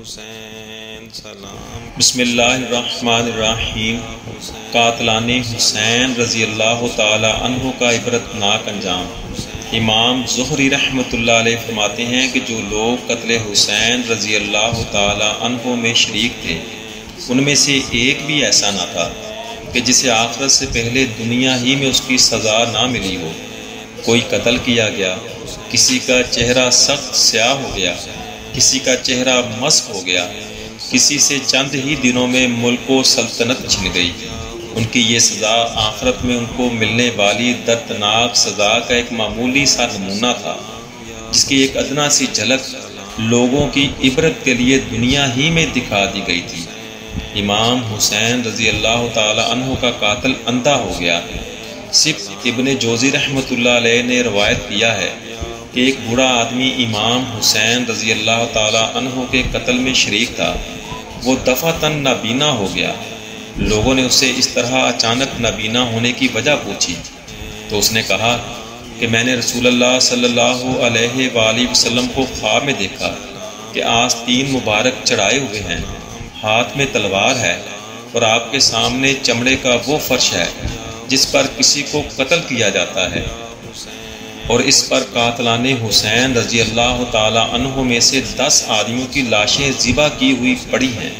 हुसैन, सलाम। बसमीम कातलान हुसैन रज़ी अल्लाह तहों का इबरतनाक अंजाम। इमाम ज़हरी रहमत फरमाते हैं कि जो लोग कत्ल हुसैन रज़ी अल्लाह तहों में शरीक थे, उनमें से एक भी ऐसा ना था कि जिसे आखरत से पहले दुनिया ही में उसकी सज़ा ना मिली हो। कोई कत्ल किया गया, किसी का चेहरा सख्त स्याह हो गया किसी का चेहरा मस्क हो गया। किसी से चंद ही दिनों में मुल्क सल्तनत छिन गई। उनकी ये सज़ा आखरत में उनको मिलने वाली दर्दनाक सज़ा का एक मामूली सा नमूना था, जिसकी एक अदना सी झलक लोगों की इबरत के लिए दुनिया ही में दिखा दी गई थी। इमाम हुसैन रज़ी अल्लाह तहों का कातल अंधा हो गया। सिर्फ़ इबन जोज़ी रहमत ने रवायत किया है कि एक बूढ़ा आदमी इमाम हुसैन रज़ी अल्लाह तहों के कत्ल में शरीक था। वो दफ़ा तन नाबीना हो गया। लोगों ने उससे इस तरह अचानक नाबीना होने की वजह पूछी। तो उसने कहा कि मैंने रसूल अल्लाह को ख्वाब में देखा कि आज तीन मुबारक चढ़ाए हुए हैं। हाथ में तलवार है और आपके सामने चमड़े का वो फर्श है जिस पर किसी को कत्ल किया जाता है। और इस पर कातलान हुसैन रज़ी अल्लाह तहों में से दस आदमियों की लाशें ज़िबा की हुई पड़ी हैं।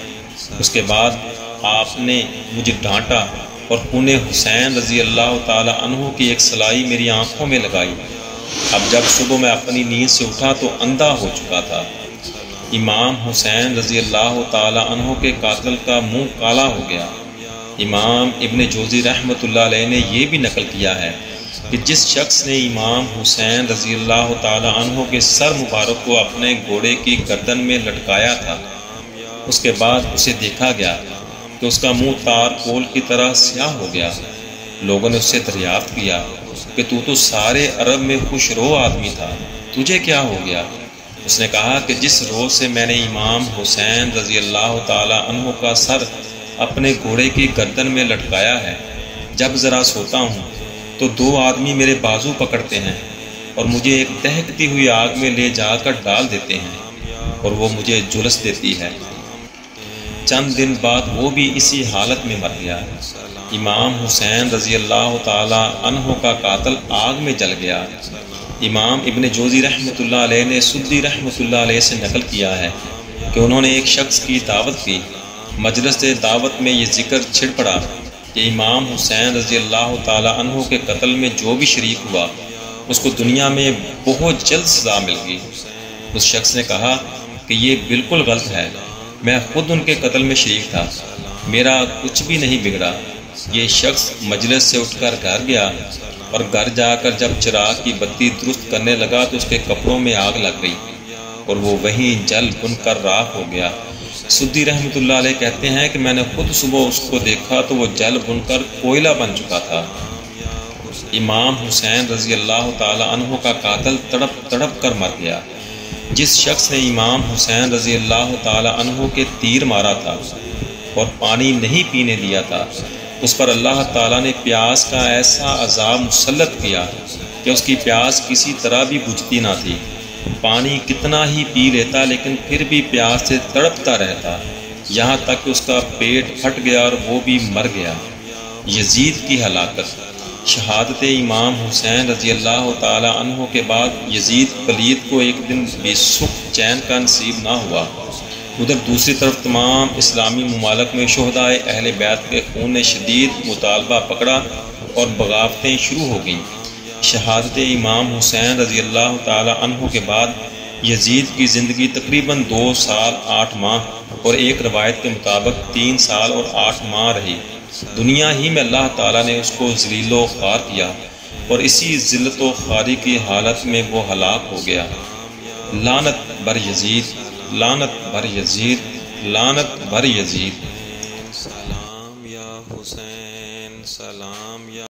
उसके बाद आपने मुझे डांटा और पुणे हुसैन रज़ी अल्लाह तहों की एक सलाई मेरी आँखों में लगाई। अब जब सुबह मैं अपनी नींद से उठा तो अंधा हो चुका था। इमाम हुसैन रज़ी अल्लाह तहों के कातल का मुँह काला हो गया। इमाम इबन जोजी रहमत ने यह भी नकल किया है कि जिस शख्स ने इमाम हुसैन रज़ी अल्लाह तहों के सर मुबारक को अपने घोड़े की गर्दन में लटकाया था, उसके बाद उसे देखा गया कि उसका मुँह तार कोल की तरह स्याह हो गया। लोगों ने उससे दरियाफ्त किया कि तू तो सारे अरब में खुश रो आदमी था, तुझे क्या हो गया? उसने कहा कि जिस रोज़ से मैंने इमाम हुसैन रज़ी अल्लाह तहों का सर अपने घोड़े की गर्दन में लटकाया है, जब ज़रा सोता हूँ तो दो आदमी मेरे बाजू पकड़ते हैं और मुझे एक दहकती हुई आग में ले जाकर डाल देते हैं और वो मुझे जुलस देती है। चंद दिन बाद वो भी इसी हालत में मर गया। इमाम हुसैन रज़ी अल्लाह तहों का कातल आग में जल गया। इमाम इबन जोजी रहमत ने सुद्दी रहमत से नकल किया है कि उन्होंने एक शख्स की दावत की। मजलस दावत में ये ज़िक्र छिड़ पड़ा। कि इमाम हुसैन रज़ी अल्लाह तहों के कत्ल में जो भी शरीक हुआ, उसको दुनिया में बहुत जल्द सजा मिल गई। उस शख्स ने कहा कि ये बिल्कुल गलत है, मैं खुद उनके कत्ल में शरीक था। मेरा कुछ भी नहीं बिगड़ा। ये शख्स मजलिस से उठकर घर गया और घर जाकर जब चिराग की बत्ती दुरुस्त करने लगा तो उसके कपड़ों में आग लग गई और वो वहीं जल बुनकर राख हो गया। सुद्दी रहमत कहते हैं कि मैंने खुद सुबह उसको देखा तो वो जल बुनकर कोयला बन चुका था। इमाम हुसैन रज़ी अल्लाह तहों का कातल तड़प तड़प कर मर गया। जिस शख्स ने इमाम हुसैन रज़ी अल्लाह तहों के तीर मारा था और पानी नहीं पीने दिया था, उस पर अल्लाह ताला ने प्यास का ऐसा अजाब मुसलत किया कि उसकी प्यास किसी तरह भी बुझती ना थी। पानी कितना ही पी लेता, लेकिन फिर भी प्यास से तड़पता रहता। यहाँ तक उसका पेट फट गया और वो भी मर गया। यजीद की हलाकत। शहादत इमाम हुसैन रज़ी अल्लाह तहों के बाद यजीद पलीद को एक दिन बेसुख चैन का नसीब ना हुआ। उधर दूसरी तरफ़ तमाम इस्लामी ममालक में शहदाय अहल बैत के खून ने शदीद मुतालबा पकड़ा और बगावतें शुरू हो गईं। शहादत इमाम हुसैन रज़ी अल्लाह तहों के बाद यजीद की ज़िंदगी तकरीबन दो साल, आठ माह और एक रवायत के मुताबिक तीन साल और आठ माह रही। दुनिया ही में अल्लाह ताला ने उसको जलीलो ख़ार किया और इसी ज़िल्त खारी की हालत में वो हलाक हो गया। लानत बर यजीद, लानत बर यजीद, लानत बर यजीद।